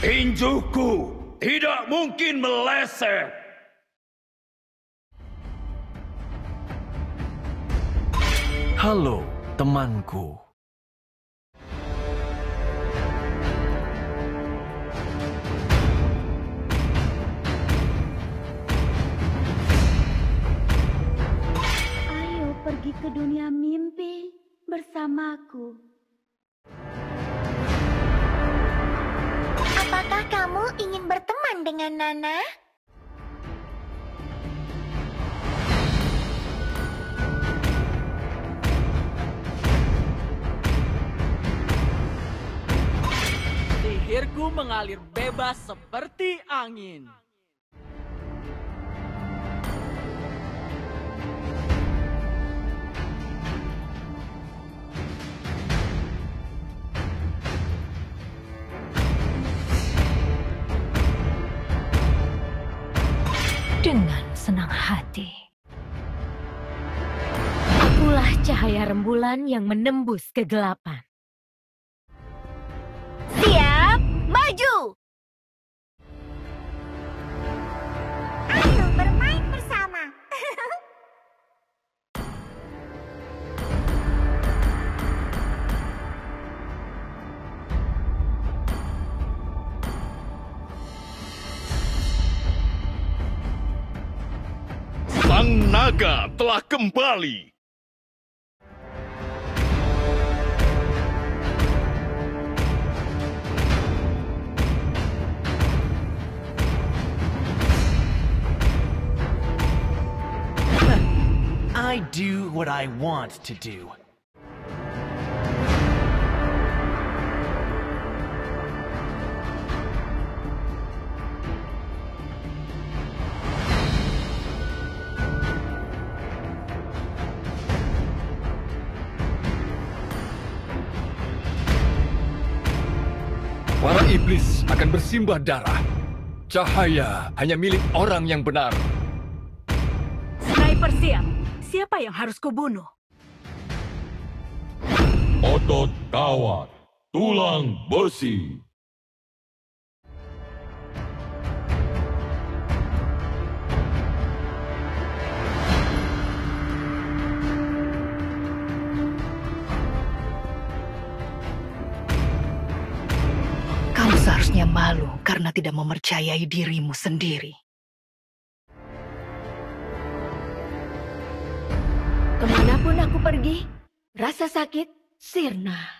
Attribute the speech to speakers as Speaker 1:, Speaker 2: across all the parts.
Speaker 1: Tinjuku tidak mungkin meleset.
Speaker 2: Halo, temanku.
Speaker 3: Ayo pergi ke dunia mimpi bersamaku.
Speaker 4: Apakah kamu ingin berteman dengan Nana?
Speaker 5: Sihirku mengalir bebas seperti angin.
Speaker 6: Dengan senang hati. Akulah cahaya rembulan yang menembus kegelapan.
Speaker 4: Siap, maju!
Speaker 1: Naga telah kembali.
Speaker 2: I do what I want to do.
Speaker 7: Bersimbah darah. Cahaya hanya milik orang yang benar.
Speaker 6: Sniper siap. Siapa yang harus kubunuh?
Speaker 8: Otot kawat, tulang besi.
Speaker 9: Malu karena tidak mempercayai dirimu sendiri.
Speaker 6: Ke mana pun aku pergi, rasa sakit sirna.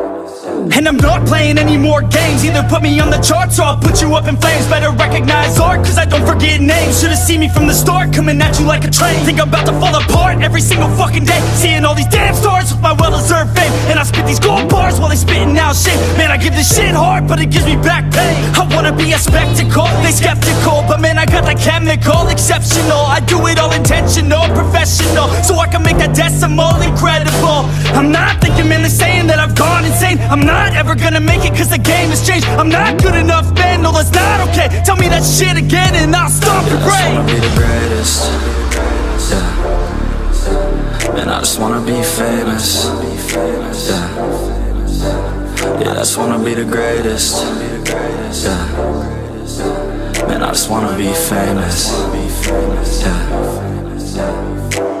Speaker 10: And I'm not playing any more games. Either put me on the charts or I'll put you up in flames. Better recognize art cause I don't forget names. Should've seen me from the start coming at you like a train. Think I'm about to fall apart every single fucking day. Seeing all these damn stars with my well-deserved fame I spit these gold bars while they spitting out shit. Man I give this shit hard but it gives me back pain. I wanna be a spectacle, they skeptical But man I got that chemical, exceptional. I do it all intentional, professional So I can make that decimal incredible. I'm not thinking man they're saying that I've gone insane. I'm not ever gonna make it cause the game has changed. I'm not good enough man, no that's not okay. Tell me that shit again and I'll stomp your
Speaker 11: I just wanna
Speaker 10: brain
Speaker 11: be the greatest. Yeah. Man, I just wanna be famous. Yeah. Yeah, I just wanna be the greatest. Yeah. Man, I just wanna be famous. Yeah.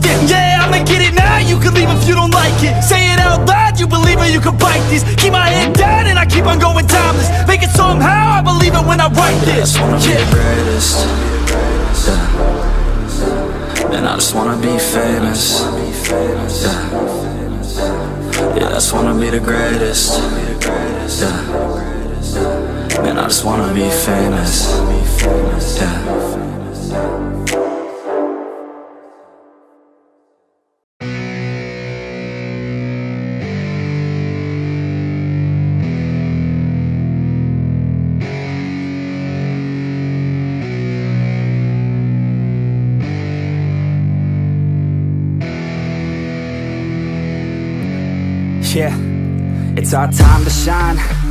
Speaker 10: you can leave if you don't like it Say it out loud, you believe it, you can bite this Keep my head down and I keep on going timeless Make it somehow, I believe it when I write
Speaker 11: Yeah, I just wanna be the greatest. Yeah. Man, I just wanna be famous. Yeah. Yeah, I just wanna be the greatest. Yeah. Man, I just wanna be famous. Yeah.
Speaker 10: Yeah, it's our time to shine.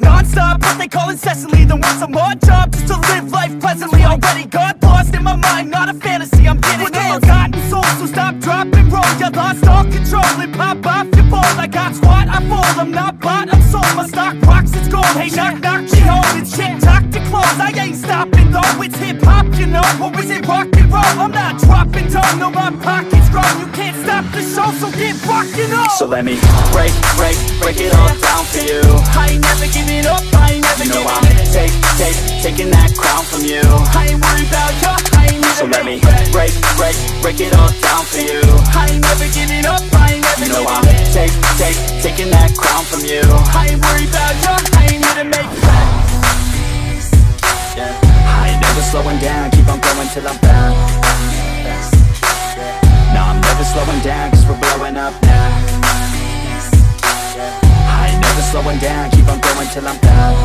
Speaker 10: non-stop What they call incessantly. Than want some odd job Just to live life pleasantly. Already got lost in my mind, not a fantasy. I'm getting With a forgotten soul, so stop, drop, and roll You lost all control and pop off your ball I got squat, I fall, I'm not bought, I'm sold. My stock rocks, it's gold, hey knock, knock, me home It's shit, talk to close, I ain't stopping though. It's hip-hop, you know, or is it rock and roll? I'm not dropping down, no, my pocket's strong You can't stop the show, so get rockin' on
Speaker 11: So let me break, break, break it all down for you.
Speaker 10: I ain't never giving up, I ain't never
Speaker 11: You know
Speaker 10: giving
Speaker 11: I'm take, take, taking that crown from you.
Speaker 10: I ain't worried about you, I ain't
Speaker 11: So let me break, break, break it all down for you.
Speaker 10: I ain't never giving up, I ain't never
Speaker 11: You know I'm take, take, taking that crown from you.
Speaker 10: I ain't worried about you, I ain't here to make
Speaker 11: Yeah. I ain't never slowing down, keep on going till I'm down. No, I'm never slowing down, cause we're blowing up now. I ain't never slowing down, keep on going till I'm down.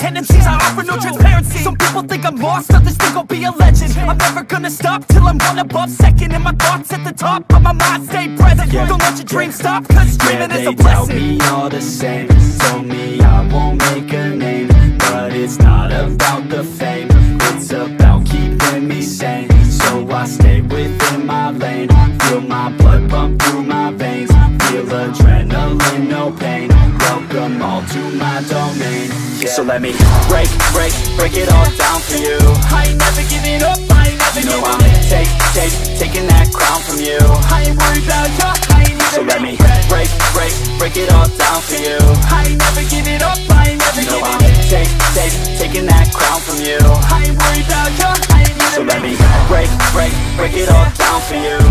Speaker 10: tendencies, I offer no transparency. Some people think I'm lost, others think I'll be a legend. I'm never gonna stop till I'm one above second. And my thoughts at the top, but my mind stay present. Don't let your dreams stop, cause
Speaker 11: Yeah,
Speaker 10: dreaming is
Speaker 11: they
Speaker 10: a
Speaker 11: tell
Speaker 10: blessing
Speaker 11: me all the same. Told me I won't make a name But it's not about the fame. It's about keeping me sane. So I stay within my lane. Feel my blood pump through my veins. Feel adrenaline, no pain All to my domain. Yeah. So let me break, break, break it all down for you.
Speaker 10: I ain't never giving up, I ain't never
Speaker 11: You know I'm
Speaker 10: up
Speaker 11: take, take, taking that crown from you.
Speaker 10: I ain't worried about you, I ain't never
Speaker 11: So let me
Speaker 10: make
Speaker 11: break, break, break it all down for you.
Speaker 10: I ain't never giving up, I ain't never
Speaker 11: You know I'm
Speaker 10: up
Speaker 11: take, take, taking that crown from you.
Speaker 10: I ain't worried about you, I ain't never
Speaker 11: So let me break, break, break it all down for you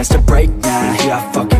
Speaker 11: chance to break now, here I fucking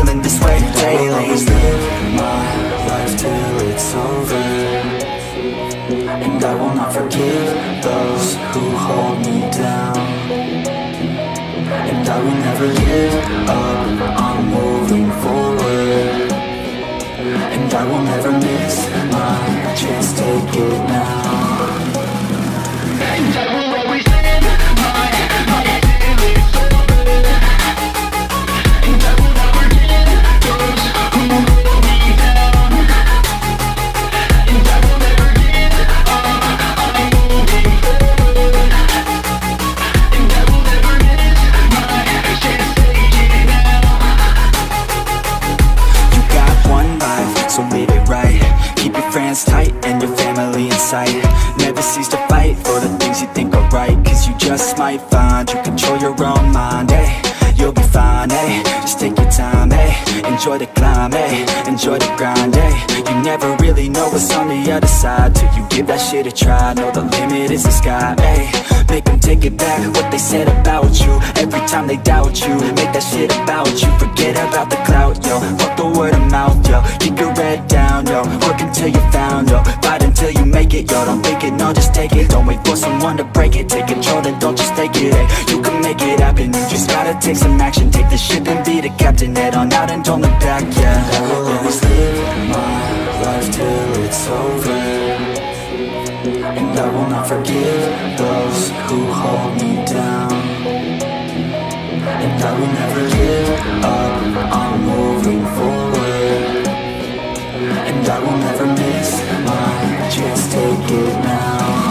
Speaker 11: this way daily. Always live my life till it's over? And I will not forgive those who hold me down. And I will never give up, I'm moving forward. And I will never miss my chance, take it now so it right Keep your friends tight and your family in sight. Never cease to fight for the things you think are right Cause you just might find you control your own mind, eh Enjoy the climb, eh Enjoy the grind, eh? You never really know what's on the other side. Till you give that shit a try Know the limit is the sky, eh? Make them take it back what they said about you. Every time they doubt you Make that shit about you. Forget about the clout, yo. Fuck the word of mouth, yo. Keep your head down, yo. Work until you found, yo. Fight until you make it, yo. Don't think it, no, just take it. Don't wait for someone to break it. Take control, then don't just take it, eh? You can make it happen You just gotta take some action Take the ship and be the captain. Head on out and don't look back, yeah. I will always live my life till it's over. And I will not forgive those who hold me down. And I will never give up, I'm moving forward. And I will never miss my chance, take it now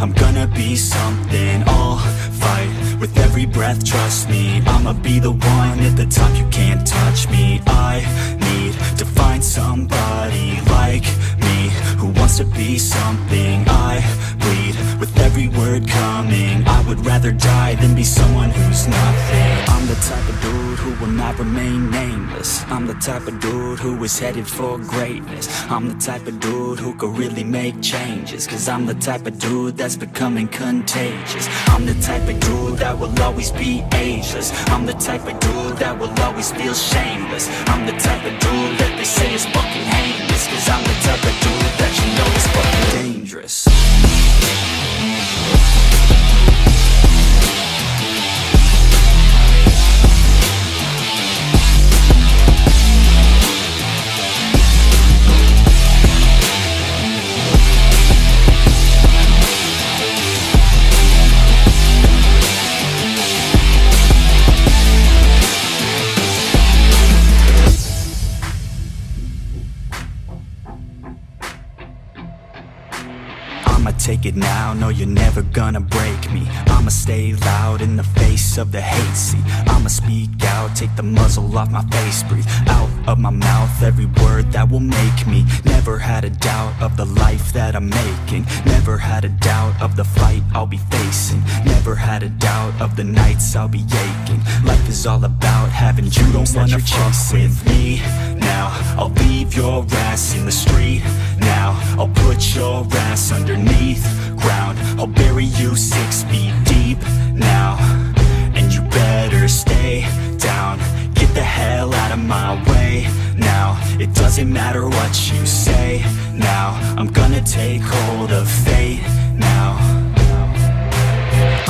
Speaker 11: I'm gonna be something, I'll fight With every breath, trust me. I'ma be the one at the top, you can't touch me. I need to find somebody like Who wants to be something. I bleed with every word coming. I would rather die than be someone who's nothing. I'm the type of dude who will not remain nameless. I'm the type of dude who is headed for greatness. I'm the type of dude who could really make changes Cause I'm the type of dude that's becoming contagious. I'm the type of dude that will always be ageless. I'm the type of dude that will always feel shameless. I'm the type of dude that they say is fucking heinous Cause I'm the type of dude that you know is fucking dangerous It now, no you're never gonna break me. I'ma stay loud in the face of the hate. See, I'ma speak out, take the muzzle off my face Breathe out of my mouth every word that will make me. Never had a doubt of the life that I'm making. Never had a doubt of the fight I'll be facing. Never had a doubt of the nights I'll be aching. Life is all about having dreams that you're chasing with me. Now I'll leave your ass in the street. Now I'll put your ass underneath ground. I'll bury you six feet deep. Now And you better stay down. Get the hell out of my way now. It doesn't matter what you say now. I'm gonna take hold of fate now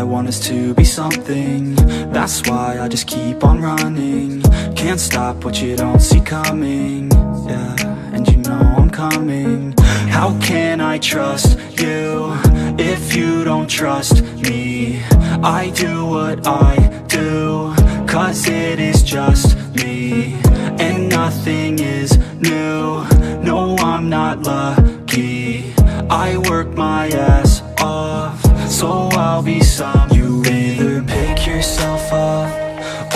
Speaker 11: I want is to be something. That's why I just keep on running. Can't stop what you don't see coming. Yeah, and you know I'm coming. How can I trust you If you don't trust me? I do what I do Cause it is just me. And nothing is new. No, I'm not lucky. I work my ass So I'll be some You either pick yourself up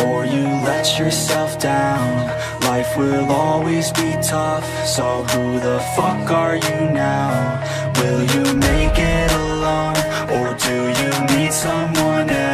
Speaker 11: Or you let yourself down Life will always be tough So who the fuck are you now? Will you make it alone? Or do you need someone else?